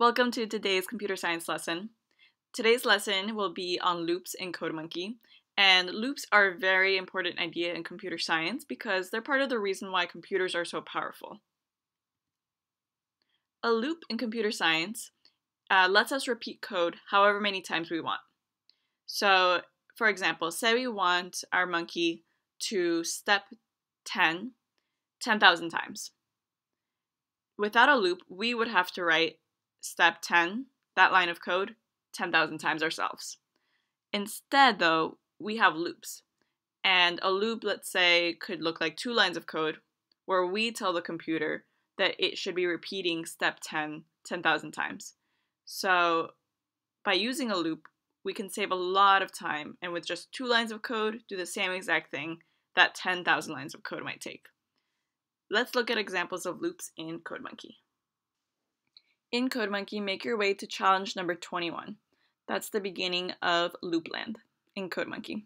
Welcome to today's computer science lesson. Today's lesson will be on loops in CodeMonkey. And loops are a very important idea in computer science because they're part of the reason why computers are so powerful. A loop in computer science uh, lets us repeat code however many times we want. So, for example, say we want our monkey to step 10 10,000 times. Without a loop, we would have to write step 10, that line of code, 10,000 times ourselves. Instead, though, we have loops. And a loop, let's say, could look like two lines of code where we tell the computer that it should be repeating step 10 10,000 times. So by using a loop, we can save a lot of time and with just two lines of code, do the same exact thing that 10,000 lines of code might take. Let's look at examples of loops in CodeMonkey. In CodeMonkey, make your way to challenge number 21. That's the beginning of Loopland in CodeMonkey.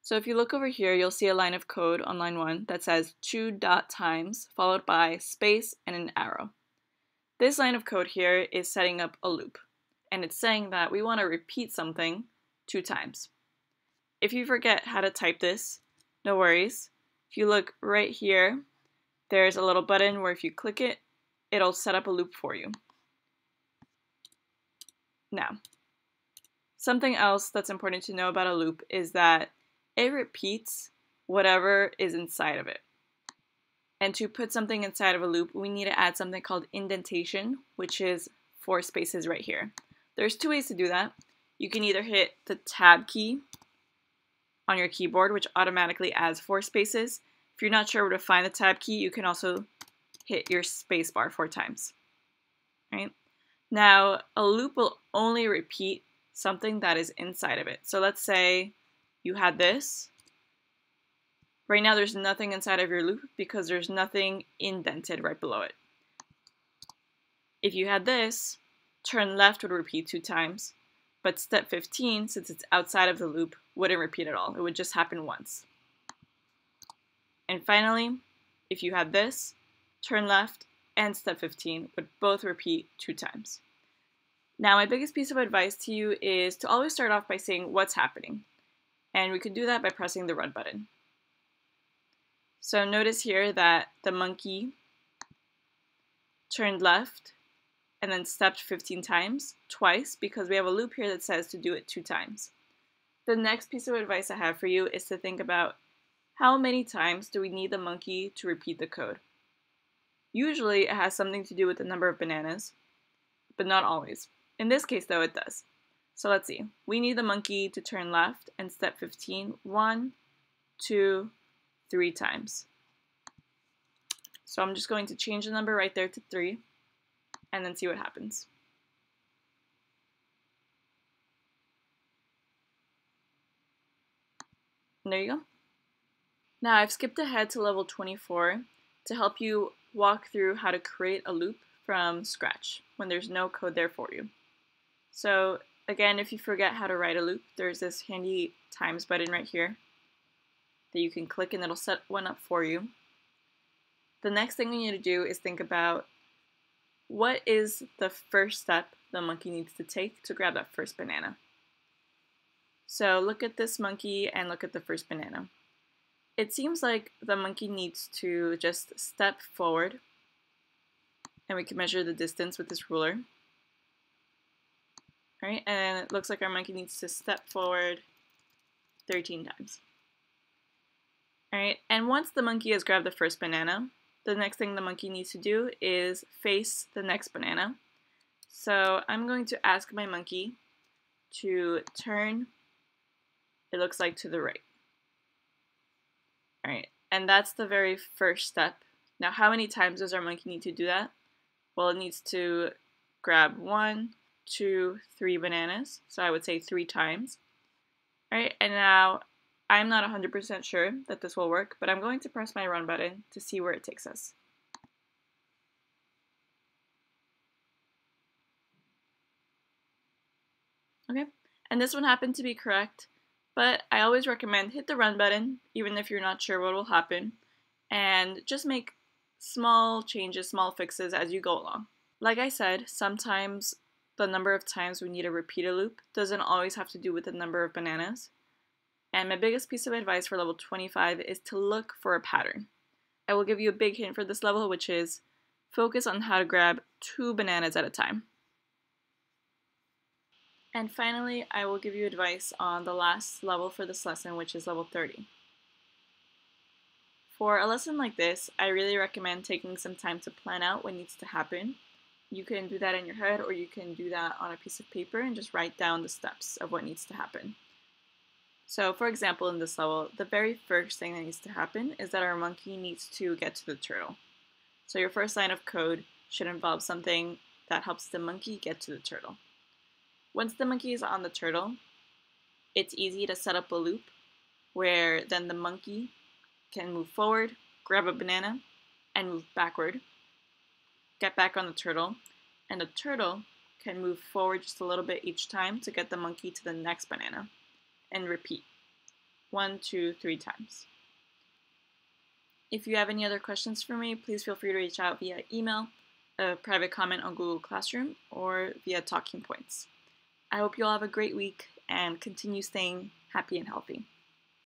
So if you look over here, you'll see a line of code on line 1 that says two dot times followed by space and an arrow. This line of code here is setting up a loop, and it's saying that we want to repeat something two times. If you forget how to type this, no worries. If you look right here, there's a little button where if you click it, it'll set up a loop for you. Now, something else that's important to know about a loop is that it repeats whatever is inside of it. And to put something inside of a loop, we need to add something called indentation, which is four spaces right here. There's two ways to do that. You can either hit the tab key on your keyboard, which automatically adds four spaces. If you're not sure where to find the tab key, you can also hit your spacebar four times. Right? Now, a loop will only repeat something that is inside of it. So let's say you had this. Right now there's nothing inside of your loop because there's nothing indented right below it. If you had this, turn left would repeat two times, but step 15, since it's outside of the loop, wouldn't repeat at all. It would just happen once. And finally, if you had this, turn left, and step 15 would both repeat two times. Now, my biggest piece of advice to you is to always start off by saying what's happening. And we could do that by pressing the run button. So notice here that the monkey turned left and then stepped 15 times, twice, because we have a loop here that says to do it two times. The next piece of advice I have for you is to think about how many times do we need the monkey to repeat the code? Usually it has something to do with the number of bananas, but not always. In this case though, it does. So let's see. We need the monkey to turn left and step 15 one, two, three times. So I'm just going to change the number right there to 3 and then see what happens. And there you go. Now I've skipped ahead to level 24 to help you walk through how to create a loop from scratch when there's no code there for you. So again, if you forget how to write a loop, there's this handy times button right here that you can click and it'll set one up for you. The next thing we need to do is think about what is the first step the monkey needs to take to grab that first banana. So look at this monkey and look at the first banana. It seems like the monkey needs to just step forward and we can measure the distance with this ruler. All right, and it looks like our monkey needs to step forward 13 times. All right, and once the monkey has grabbed the first banana, the next thing the monkey needs to do is face the next banana. So I'm going to ask my monkey to turn, it looks like to the right. And that's the very first step. Now, how many times does our monkey need to do that? Well, it needs to grab one, two, three bananas. So I would say three times. All right, and now I'm not 100% sure that this will work, but I'm going to press my run button to see where it takes us. Okay, and this one happened to be correct. But I always recommend hit the run button, even if you're not sure what will happen, and just make small changes, small fixes as you go along. Like I said, sometimes the number of times we need to repeat a loop doesn't always have to do with the number of bananas. And my biggest piece of advice for level 25 is to look for a pattern. I will give you a big hint for this level, which is focus on how to grab two bananas at a time. And finally, I will give you advice on the last level for this lesson, which is level 30. For a lesson like this, I really recommend taking some time to plan out what needs to happen. You can do that in your head or you can do that on a piece of paper and just write down the steps of what needs to happen. So for example, in this level, the very first thing that needs to happen is that our monkey needs to get to the turtle. So your first line of code should involve something that helps the monkey get to the turtle. Once the monkey is on the turtle, it's easy to set up a loop where then the monkey can move forward, grab a banana, and move backward, get back on the turtle, and the turtle can move forward just a little bit each time to get the monkey to the next banana, and repeat one, two, three times. If you have any other questions for me, please feel free to reach out via email, a private comment on Google Classroom, or via Talking Points. I hope you all have a great week and continue staying happy and healthy.